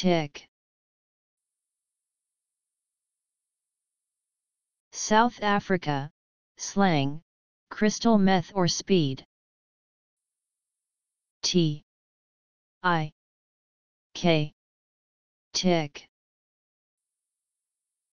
tick. South Africa, slang, crystal meth or speed. T I K Tick